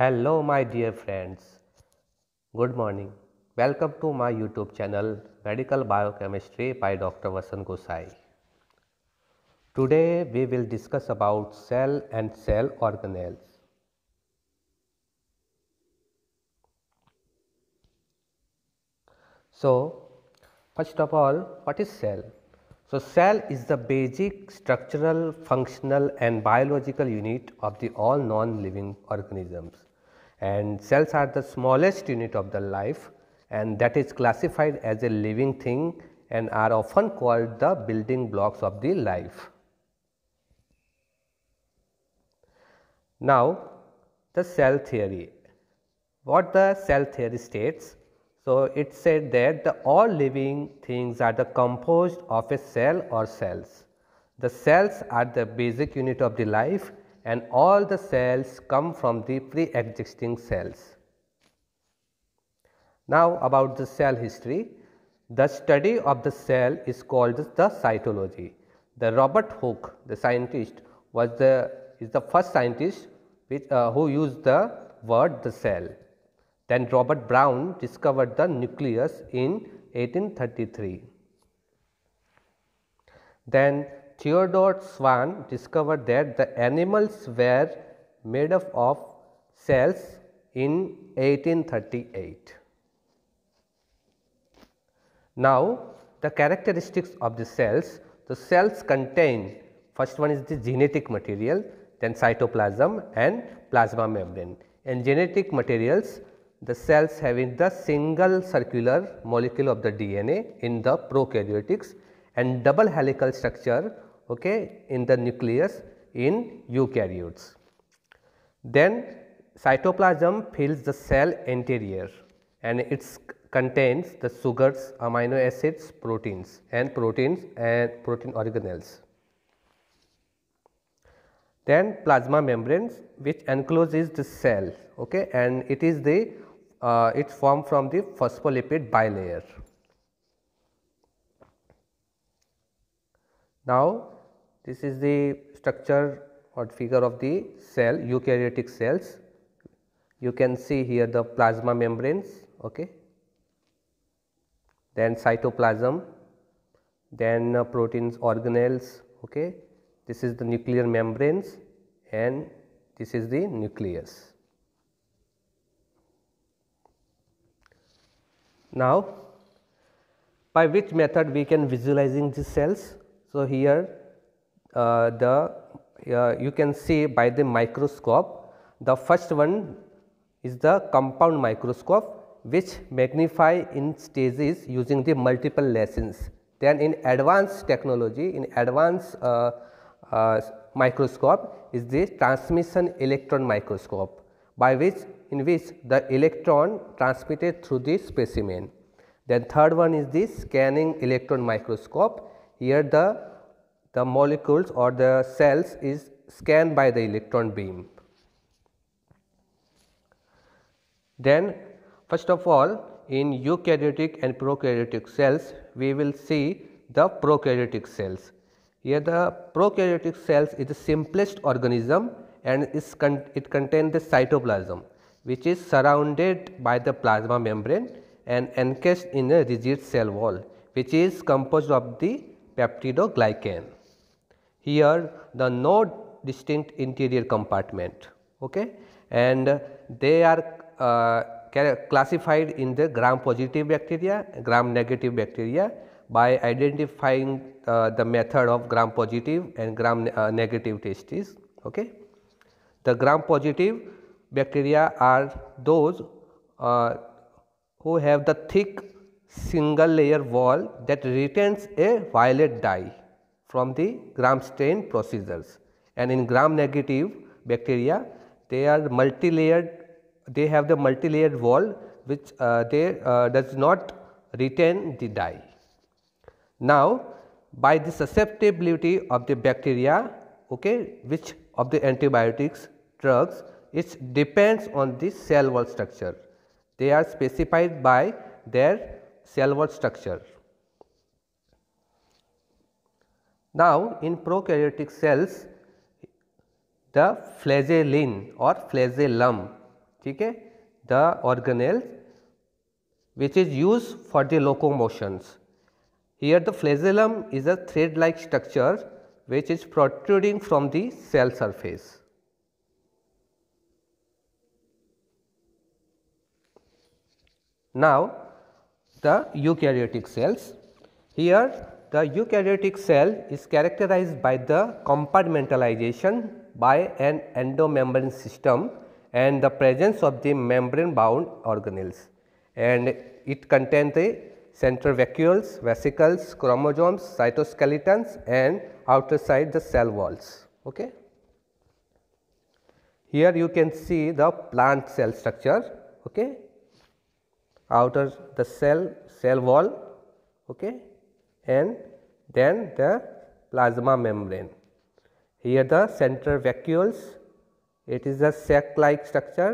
Hello my dear friends, good morning. Welcome to my YouTube channel Medical Biochemistry by Dr. Vasant Gosai. Today we will discuss about cell and cell organelles. So, first of all what is cell? So, cell is the basic structural, functional and biological unit of the all non-living organisms and cells are the smallest unit of the life and that is classified as a living thing and are often called the building blocks of the life. Now, the cell theory. What the cell theory states so, it said that the all living things are the composed of a cell or cells. The cells are the basic unit of the life and all the cells come from the pre-existing cells. Now, about the cell history, the study of the cell is called the cytology. The Robert Hooke, the scientist, was the is the first scientist which, uh, who used the word the cell. Then Robert Brown discovered the nucleus in 1833. Then Theodore Schwann discovered that the animals were made up of cells in 1838. Now, the characteristics of the cells, the cells contain first one is the genetic material, then cytoplasm and plasma membrane. And genetic materials the cells having the single circular molecule of the DNA in the prokaryotics and double helical structure okay, in the nucleus in eukaryotes. Then cytoplasm fills the cell interior and it contains the sugars, amino acids, proteins and proteins and protein organelles. Then plasma membranes which encloses the cell okay, and it is the uh, it formed from the phospholipid bilayer. Now, this is the structure or figure of the cell eukaryotic cells. You can see here the plasma membranes, okay. then cytoplasm, then uh, proteins organelles, okay. this is the nuclear membranes and this is the nucleus. Now, by which method we can visualizing the cells? So, here uh, the uh, you can see by the microscope the first one is the compound microscope which magnify in stages using the multiple lenses. Then in advanced technology in advanced uh, uh microscope is the transmission electron microscope by which in which the electron transmitted through the specimen. Then third one is the scanning electron microscope. Here the, the molecules or the cells is scanned by the electron beam. Then first of all in eukaryotic and prokaryotic cells we will see the prokaryotic cells. Here the prokaryotic cells is the simplest organism and con it contains the cytoplasm which is surrounded by the plasma membrane and encased in a rigid cell wall which is composed of the peptidoglycan. Here the no distinct interior compartment okay and they are uh, classified in the gram positive bacteria, gram negative bacteria by identifying uh, the method of gram positive and gram uh, negative testes. Okay. The gram positive bacteria are those uh, who have the thick single layer wall that retains a violet dye from the gram stain procedures and in gram negative bacteria they are multi-layered they have the multi-layered wall which uh, they uh, does not retain the dye. Now, by the susceptibility of the bacteria okay, which of the antibiotics drugs it depends on the cell wall structure. They are specified by their cell wall structure. Now, in prokaryotic cells the flagellin or flagellum ठीक है the organelles which is used for the locomotions. Here the flagellum is a thread like structure which is protruding from the cell surface. Now, the eukaryotic cells. Here the eukaryotic cell is characterized by the compartmentalization by an endomembrane system and the presence of the membrane bound organelles and it contains the central vacuoles, vesicles, chromosomes, cytoskeletons and outer side the cell walls. Okay. Here you can see the plant cell structure, okay. Outer the cell cell wall okay. and then the plasma membrane. Here the central vacuoles, it is a sac like structure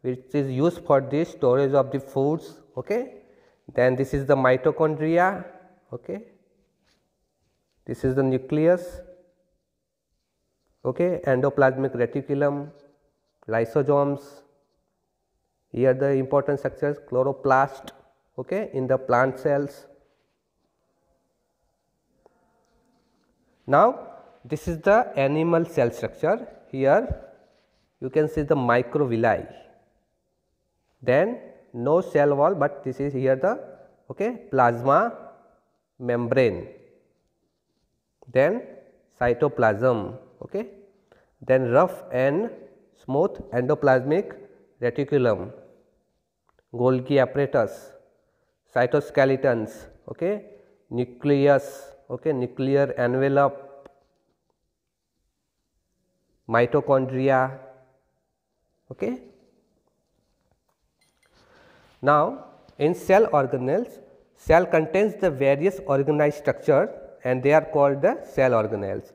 which is used for the storage of the foods. Okay. Then this is the mitochondria. Okay. This is the nucleus. Okay. Endoplasmic reticulum, lysosomes. Here the important structures chloroplast okay, in the plant cells. Now, this is the animal cell structure. Here you can see the microvilli then no cell wall, but this is here the okay, plasma membrane, then cytoplasm, okay. then rough and smooth endoplasmic reticulum, Golgi apparatus, cytoskeletons, okay, nucleus, okay, nuclear envelope, mitochondria, okay. Now, in cell organelles, cell contains the various organized structure and they are called the cell organelles.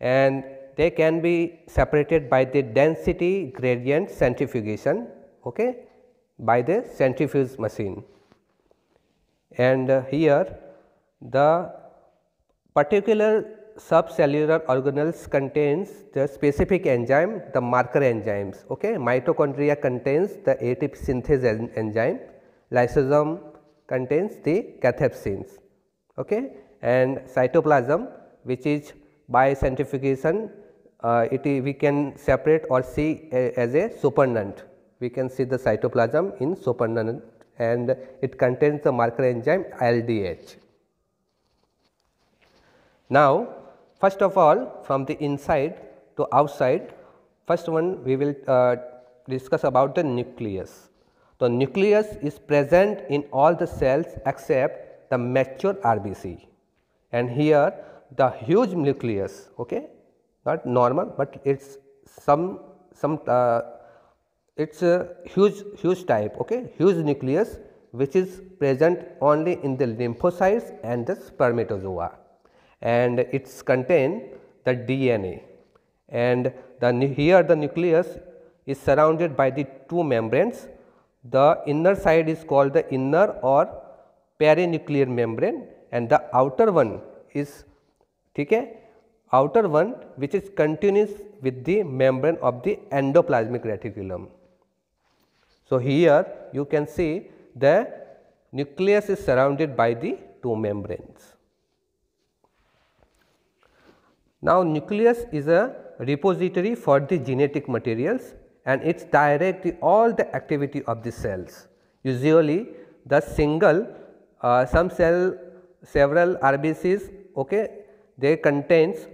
And they can be separated by the density gradient centrifugation okay, by the centrifuge machine. And uh, here the particular subcellular organelles contains the specific enzyme the marker enzymes okay? Mitochondria contains the ATP synthase en enzyme. Lysosome contains the cathepsins okay? And cytoplasm which is by centrifugation uh, it we can separate or see a, as a supernatant we can see the cytoplasm in supernatant and it contains the marker enzyme LDH now First of all from the inside to outside first one we will uh, discuss about the nucleus. The nucleus is present in all the cells except the mature RBC and here the huge nucleus okay? Not normal, but it is some some uh, it is a huge huge type okay huge nucleus which is present only in the lymphocytes and the spermatozoa and it's contain the DNA and the here the nucleus is surrounded by the two membranes. The inner side is called the inner or perinuclear membrane and the outer one is okay, outer one which is continuous with the membrane of the endoplasmic reticulum. So, here you can see the nucleus is surrounded by the two membranes. Now, nucleus is a repository for the genetic materials and it directs all the activity of the cells. Usually the single uh, some cell several RBCs okay, they contains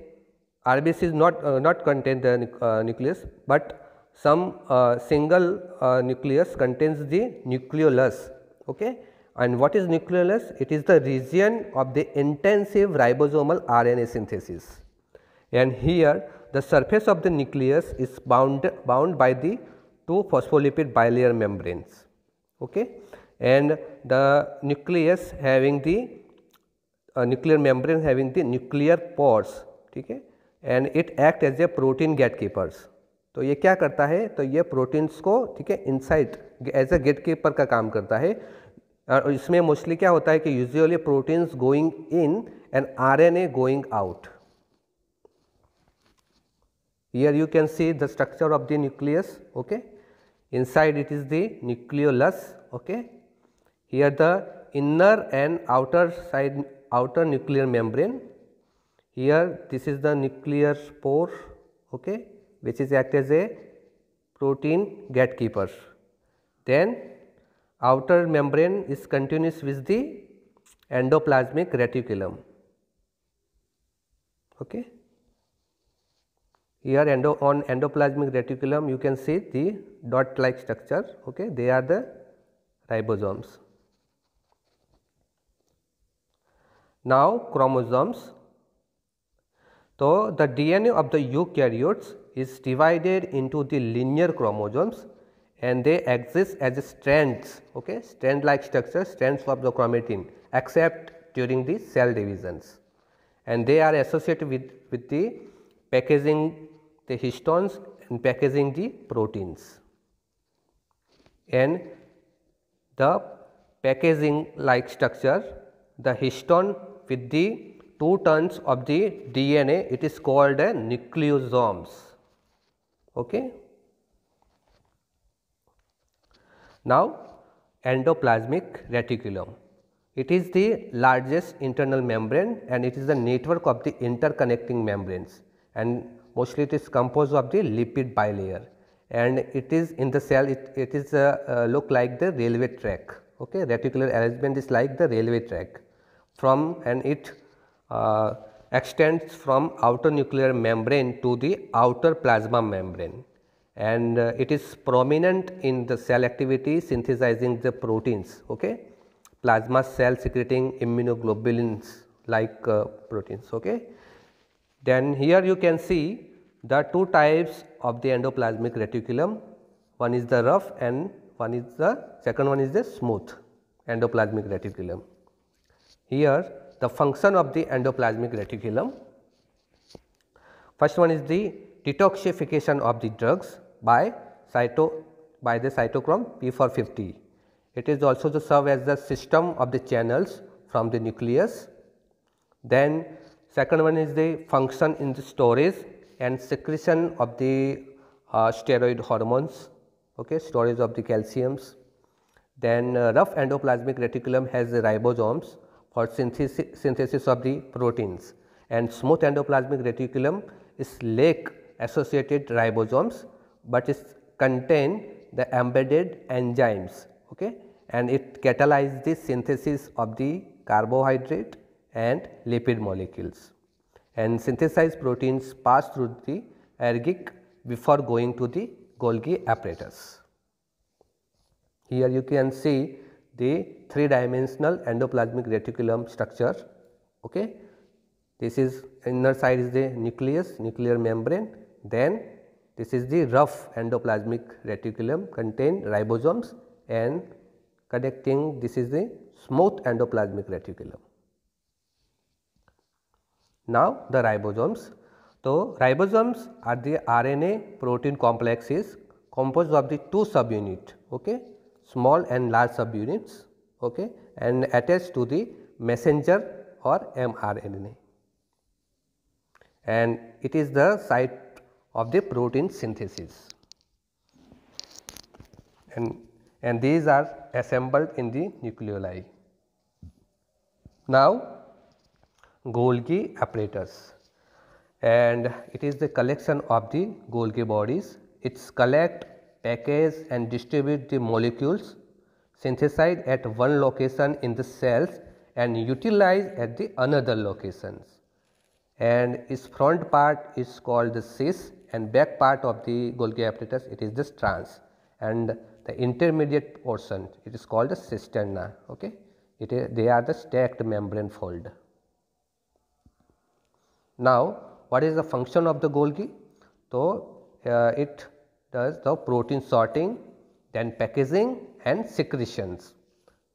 RBCs not uh, not contain the uh, nucleus, but some uh, single uh, nucleus contains the nucleolus okay. and what is nucleolus? It is the region of the intensive ribosomal RNA synthesis and here the surface of the nucleus is bound, bound by the two phospholipid bilayer membranes okay. and the nucleus having the uh, nuclear membrane having the nuclear pores okay, and it act as a protein gatekeepers. तो ये क्या करता है? तो ये proteins को, ठीक है inside as a gate keeper का काम करता है। और इसमें मोस्टली क्या होता है कि usually proteins going in and R N A going out here you can see the structure of the nucleus okay inside it is the nucleolus okay here the inner and outer side outer nuclear membrane here this is the nuclear pore okay? Which is act as a protein gatekeeper. Then outer membrane is continuous with the endoplasmic reticulum. Okay? Here endo on endoplasmic reticulum you can see the dot like structure. Okay? They are the ribosomes. Now chromosomes. So the dna of the eukaryotes is divided into the linear chromosomes and they exist as strands okay strand like structure strands of the chromatin except during the cell divisions and they are associated with, with the packaging the histones and packaging the proteins. And the packaging like structure the histone with the two turns of the DNA it is called a nucleosomes. Okay. Now endoplasmic reticulum. It is the largest internal membrane and it is the network of the interconnecting membranes. And mostly it is composed of the lipid bilayer. And it is in the cell it, it is uh, uh, look like the railway track. Okay. Reticular arrangement is like the railway track. From and it uh, extends from outer nuclear membrane to the outer plasma membrane. And uh, it is prominent in the cell activity synthesizing the proteins okay? Plasma cell secreting immunoglobulins like uh, proteins okay? Then here you can see the two types of the endoplasmic reticulum, one is the rough and one is the second one is the smooth endoplasmic reticulum. Here the function of the endoplasmic reticulum, first one is the detoxification of the drugs by cyto by the cytochrome P450. It is also to serve as the system of the channels from the nucleus. Then Second one is the function in the storage and secretion of the uh, steroid hormones, okay, storage of the calciums. Then uh, rough endoplasmic reticulum has the ribosomes for synthesis, synthesis of the proteins. And smooth endoplasmic reticulum is lack associated ribosomes, but it contain the embedded enzymes okay, and it catalyze the synthesis of the carbohydrate and lipid molecules. And synthesized proteins pass through the ergic before going to the Golgi apparatus. Here you can see the three dimensional endoplasmic reticulum structure. Okay. This is inner side is the nucleus, nuclear membrane, then this is the rough endoplasmic reticulum contain ribosomes and connecting this is the smooth endoplasmic reticulum. Now, the ribosomes. So, ribosomes are the RNA protein complexes composed of the two subunit, okay, small and large subunits okay, and attached to the messenger or mRNA. And it is the site of the protein synthesis. And, and these are assembled in the nucleoli. Now, Golgi apparatus and it is the collection of the Golgi bodies. It's collect, package and distribute the molecules synthesized at one location in the cells and utilize at the another locations. And its front part is called the cis and back part of the Golgi apparatus it is the trans and the intermediate portion it is called the cisterna okay it is they are the stacked membrane fold now, what is the function of the Golgi? So, uh, it does the protein sorting, then packaging and secretions.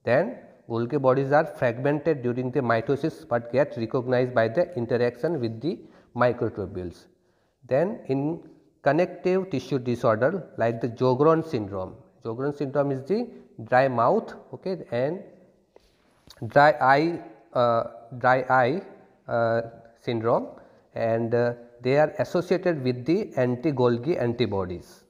Then Golgi bodies are fragmented during the mitosis, but get recognized by the interaction with the microtubules. Then in connective tissue disorder like the Sjogren syndrome, Sjogren syndrome is the dry mouth okay, and dry eye, uh, dry eye uh, syndrome and uh, they are associated with the anti-Golgi antibodies.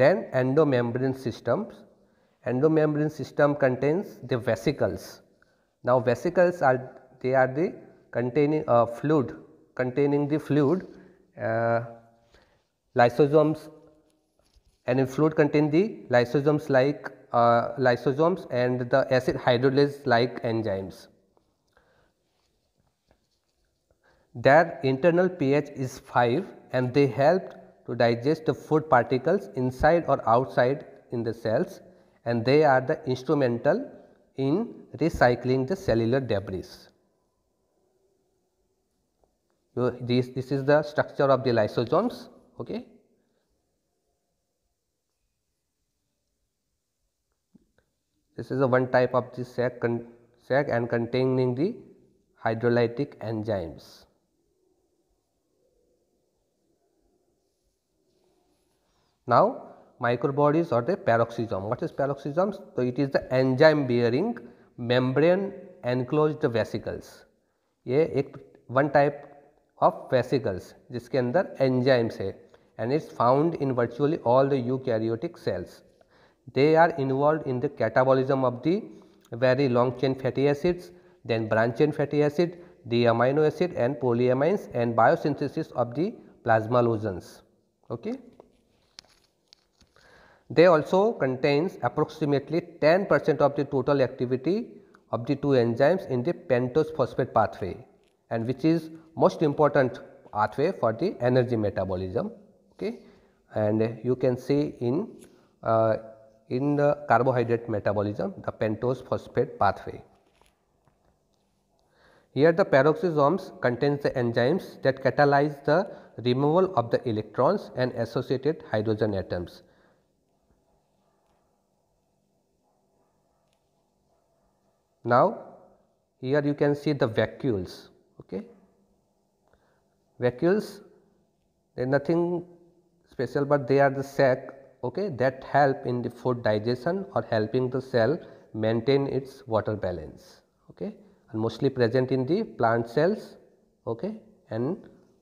Then endomembrane systems, endomembrane system contains the vesicles. Now vesicles are they are the containing uh, fluid containing the fluid uh, lysosomes and in fluid contain the lysosomes like uh, lysosomes and the acid hydrolase like enzymes. Their internal pH is 5 and they help to digest the food particles inside or outside in the cells and they are the instrumental in recycling the cellular debris. So, this, this is the structure of the lysosomes. Okay. This is a one type of the sac, sac and containing the hydrolytic enzymes. Now, microbodies or the peroxisome. What is peroxisome? So, it is the enzyme bearing membrane enclosed vesicles. ये एक one type of vesicles जिसके अंदर enzymes है and it's found in virtually all the eukaryotic cells. They are involved in the catabolism of the very long chain fatty acids, then branch chain fatty acid, the amino acid and polyamines and biosynthesis of the plasmalogens. Okay they also contains approximately 10 percent of the total activity of the two enzymes in the pentose phosphate pathway and which is most important pathway for the energy metabolism okay and you can see in uh, in the carbohydrate metabolism the pentose phosphate pathway. Here the peroxisomes contains the enzymes that catalyze the removal of the electrons and associated hydrogen atoms. Now, here you can see the vacuoles. Okay. Vacuoles they are nothing special, but they are the sac okay, that help in the food digestion or helping the cell maintain its water balance okay, and mostly present in the plant cells okay, and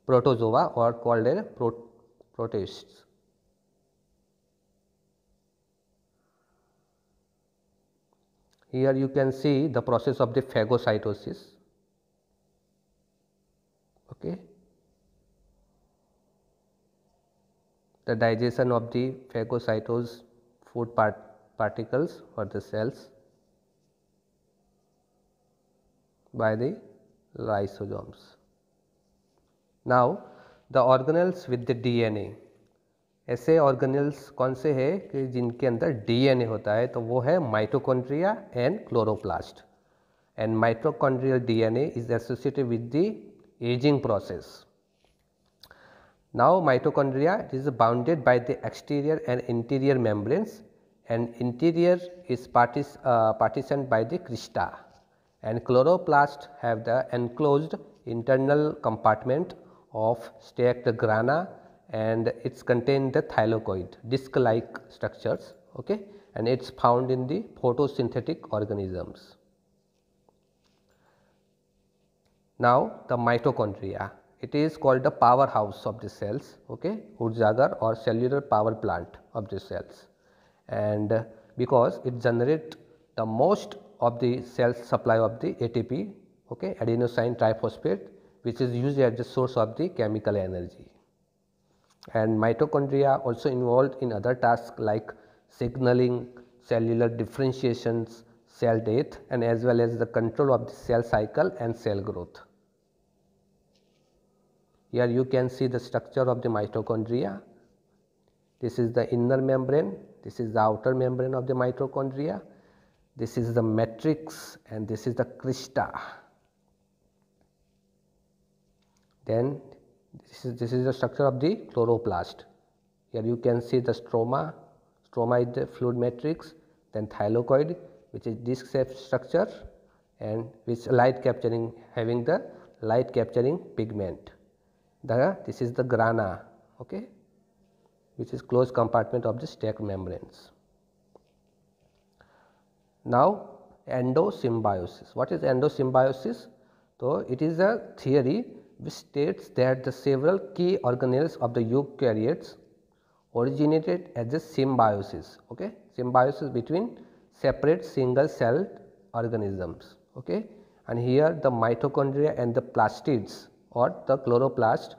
protozoa or called as pro protists. Here you can see the process of the phagocytosis. Okay. the digestion of the phagocytose food part particles or the cells by the lysosomes. Now, the organelles with the DNA ऐसे organelles कौन से हैं कि जिनके अंदर DNA होता है? तो वो है mitochondria and chloroplast and mitochondrial DNA is associated with the ageing process now mitochondria is bounded by the exterior and interior membranes and interior is partition by the crista and chloroplast have the enclose internal compartment of stacked grana and it's contain the thylakoid disc like structures okay? And it's found in the photosynthetic organisms. Now, the mitochondria. It is called the powerhouse of the cells okay? Urjagar or cellular power plant of the cells. And because it generate the most of the cell supply of the ATP okay? Adenosine triphosphate which is used as the source of the chemical energy and mitochondria also involved in other tasks like signaling cellular differentiations cell death and as well as the control of the cell cycle and cell growth here you can see the structure of the mitochondria. This is the inner membrane, this is the outer membrane of the mitochondria, this is the matrix and this is the crista. Then this is, this is the structure of the chloroplast. Here you can see the stroma, stroma is the fluid matrix, then thylakoid which is disc shaped structure and which light capturing having the light capturing pigment the this is the grana okay which is closed compartment of the stacked membranes. Now endosymbiosis. What is endosymbiosis? So it is a theory which states that the several key organelles of the eukaryotes originated as a symbiosis okay symbiosis between separate single celled organisms okay and here the mitochondria and the plastids or the chloroplast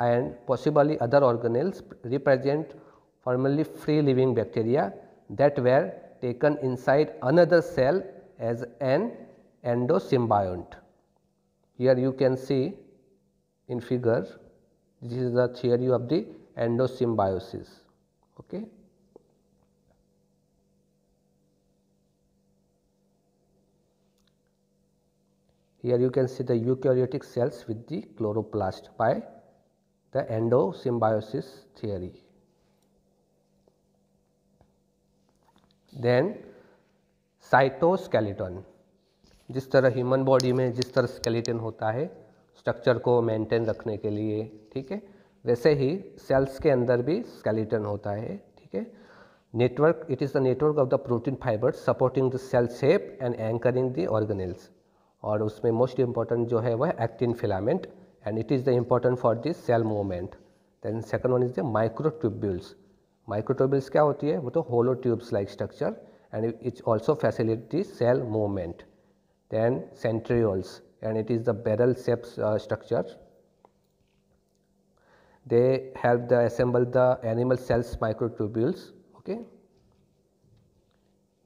and possibly other organelles represent formerly free living bacteria that were taken inside another cell as an endosymbiont. Here you can see in figure this is the theory of the endosymbiosis. Okay. Here you can see the eukaryotic cells with the chloroplast by the endosymbiosis theory. Then cytoskeleton जिस तरह human body में जिस तरह skeleton होता है structure को maintain रखने के लिए, ठीक है? वैसे ही सेल्स के अंदर भी स्केलेटन होता है, ठीक है? Network it is the network of the protein fibre supporting the cell shape and anchoring the organelles. और उसमें मोस्ट इंपॉर्टेंट जो है वह actin filament and it is the important for this cell movement then second one is the microtubules microtubules क्या होती है? वो तो hollow tubes like structure and it's also facilitate the cell movement then centrioles and it is the barrel shaped uh, structure. They help the assemble the animal cells microtubules. Okay.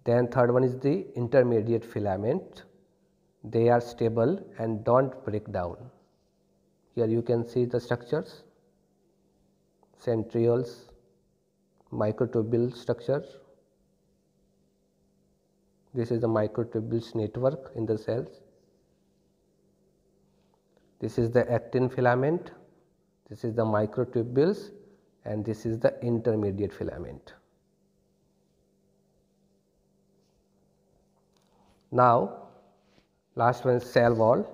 Then third one is the intermediate filament. They are stable and don't break down. Here you can see the structures, centrioles, microtubule structure. This is the microtubules network in the cells. This is the actin filament, this is the microtubules and this is the intermediate filament. Now, last one is cell wall.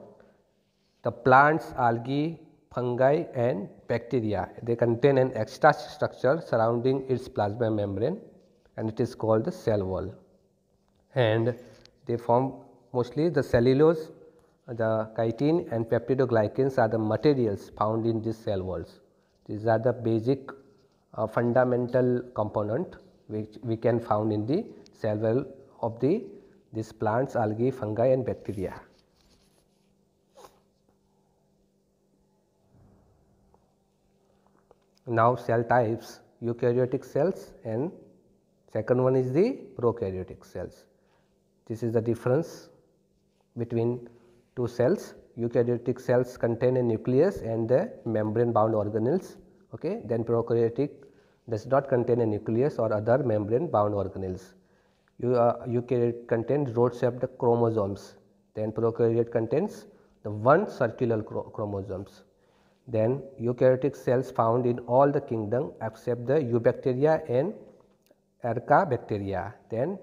The plants, algae, fungi and bacteria they contain an extra structure surrounding its plasma membrane and it is called the cell wall. And they form mostly the cellulose the chitin and peptidoglycans are the materials found in these cell walls these are the basic uh, fundamental component which we can found in the cell wall of the these plants algae fungi and bacteria Now cell types eukaryotic cells and second one is the prokaryotic cells. This is the difference between two cells eukaryotic cells contain a nucleus and the membrane bound organelles okay then prokaryotic does not contain a nucleus or other membrane bound organelles. You, uh, eukaryote contains rod shaped chromosomes then prokaryote contains the one circular chromosomes then eukaryotic cells found in all the kingdom except the eubacteria and bacteria. Then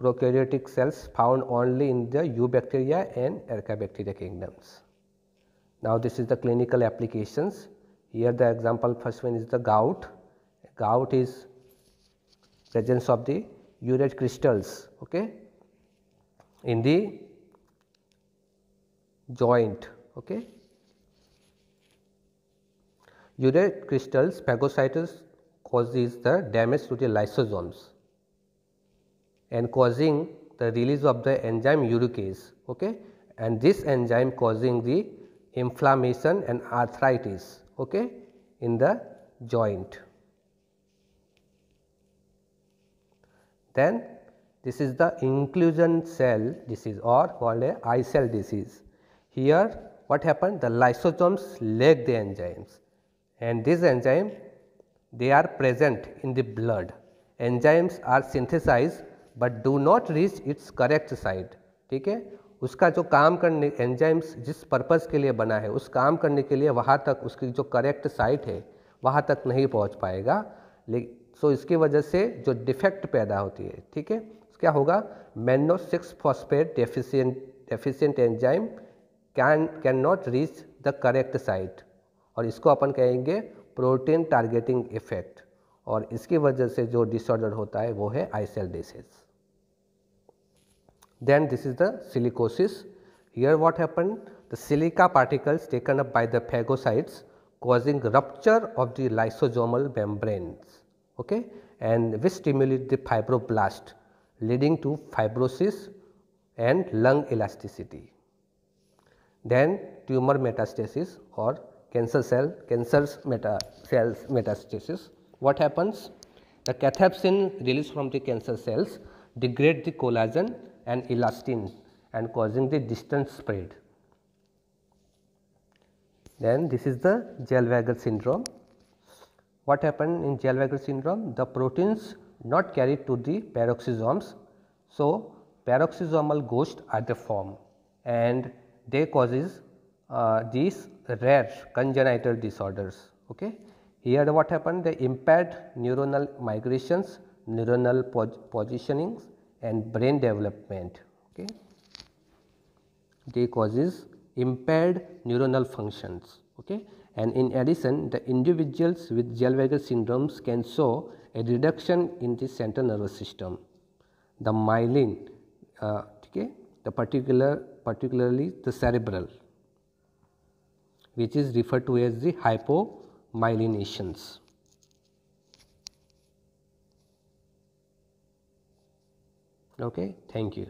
prokaryotic cells found only in the eubacteria and bacteria kingdoms. Now this is the clinical applications. Here the example first one is the gout. Gout is presence of the urate crystals okay, in the joint. Okay. Urate crystals phagocytosis causes the damage to the lysosomes and causing the release of the enzyme uricase okay and this enzyme causing the inflammation and arthritis okay in the joint. Then this is the inclusion cell disease or called a I-cell disease. Here what happened the lysosomes lack the enzymes and these enzymes they are present in the blood. Enzymes are synthesized but do not reach its correct site. ठीक है? उसका जो काम करने enzymes जिस purpose के लिए बना है, उस काम करने के लिए वहाँ तक उसकी जो करेक्ट साइट है, वहाँ तक नहीं पहुँच पाएगा। लेकिन सो इसकी वजह से जो डिफेक्ट पैदा होती है, ठीक है? क्या होगा? Mannose six phosphate deficient deficient enzyme can can not reach the correct site और इसको अपन कहेंगे प्रोटीन टारगेटिंग इफ़ेक्ट और इसकी वजह से जो डिसऑर्डर होता है, वो है I cell disease Then this is the silicosis. Here what happened? The silica particles taken up by the phagocytes causing rupture of the lysosomal membranes okay, and which stimulate the fibroblast leading to fibrosis and lung elasticity. Then tumor metastasis or cancer cell cancers meta cells metastasis. What happens? The cathepsin released from the cancer cells degrade the collagen and elastin and causing the distant spread. Then this is the Zellweger syndrome. What happened in Zellweger syndrome? The proteins not carried to the peroxisomes. So, peroxisomal ghosts are the form and they causes uh, these rare congenital disorders. Okay. Here what happened? They impaired neuronal migrations, neuronal positionings and brain development. Okay. They causes impaired neuronal functions. Okay. And in addition, the individuals with Zellweger syndromes can show a reduction in the central nervous system. The myelin, uh, okay, the particular particularly the cerebral which is referred to as the hypomyelinations. Okay, thank you.